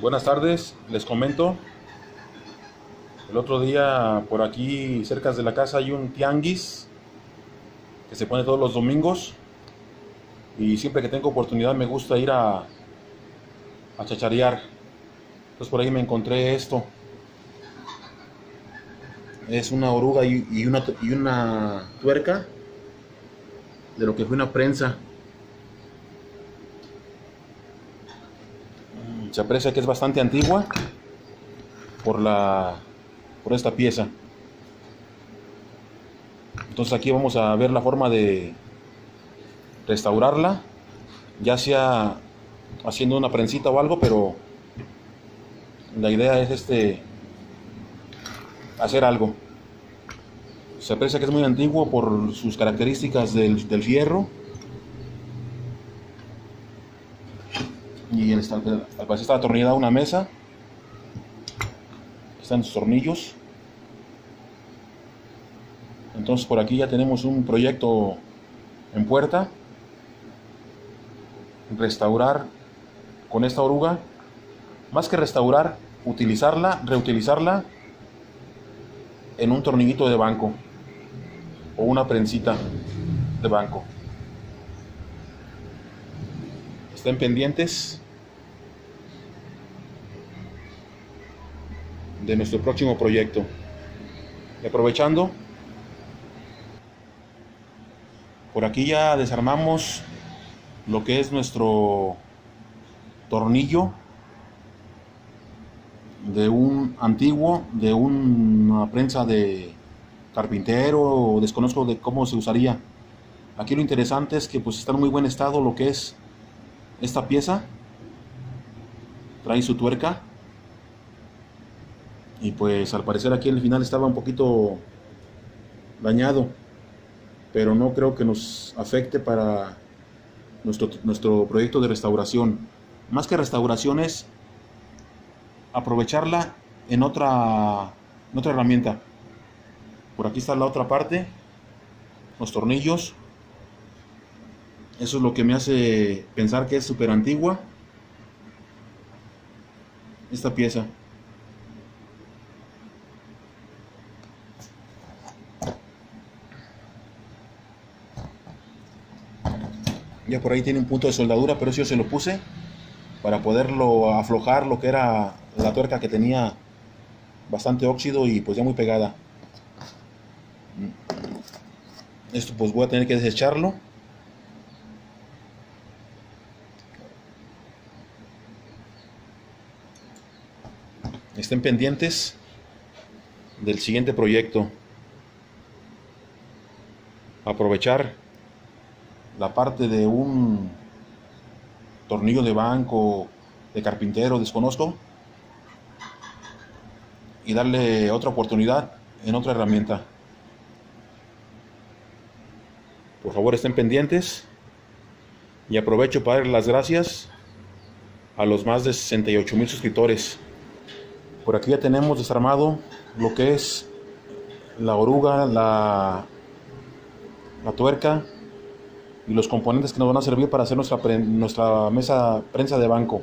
Buenas tardes, les comento. El otro día por aquí cerca de la casa hay un tianguis que se pone todos los domingos y siempre que tengo oportunidad me gusta ir a, a chacharear. Entonces por ahí me encontré esto. Es una oruga y, una, y una tuerca de lo que fue una prensa. Se aprecia que es bastante antigua por la por esta pieza. Entonces aquí vamos a ver la forma de restaurarla, ya sea haciendo una prensita o algo, pero la idea es este hacer algo. Se aprecia que es muy antiguo por sus características del, del fierro. Y al parecer está atornillada una mesa. Están sus tornillos. Entonces por aquí ya tenemos un proyecto en puerta. Restaurar con esta oruga. Más que restaurar, utilizarla, reutilizarla en un tornillito de banco o una prensita de banco. Estén pendientes de nuestro próximo proyecto. Y aprovechando, por aquí ya desarmamos lo que es nuestro tornillo de un antiguo, de una prensa de carpintero, o desconozco de cómo se usaría. Aquí lo interesante es que pues está en muy buen estado lo que es esta pieza. Trae su tuerca. Y pues al parecer aquí en el final estaba un poquito dañado. Pero no creo que nos afecte para nuestro, nuestro proyecto de restauración. Más que restauración es aprovecharla en otra, en otra herramienta. Por aquí está la otra parte, los tornillos. Eso es lo que me hace pensar que es súper antigua esta pieza. Ya por ahí tiene un punto de soldadura, pero eso yo se lo puse para poderlo aflojar lo que era la tuerca que tenía bastante óxido y pues ya muy pegada. Esto pues voy a tener que desecharlo. Estén pendientes del siguiente proyecto. Aprovechar la parte de un tornillo de banco, de carpintero, desconozco, y darle otra oportunidad en otra herramienta. Por favor estén pendientes y aprovecho para dar las gracias a los más de 68 mil suscriptores. Por aquí ya tenemos desarmado lo que es la oruga, la, la tuerca y los componentes que nos van a servir para hacer nuestra, nuestra mesa prensa de banco.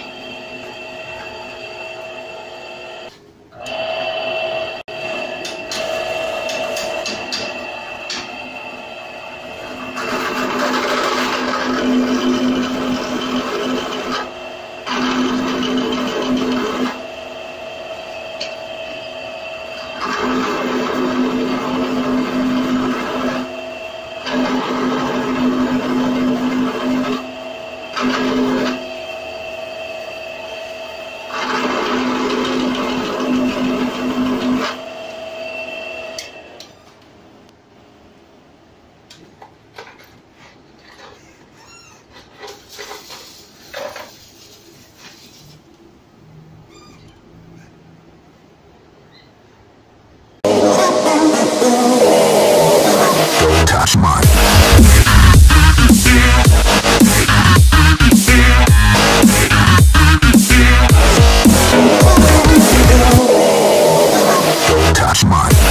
Touch mine. Flashback.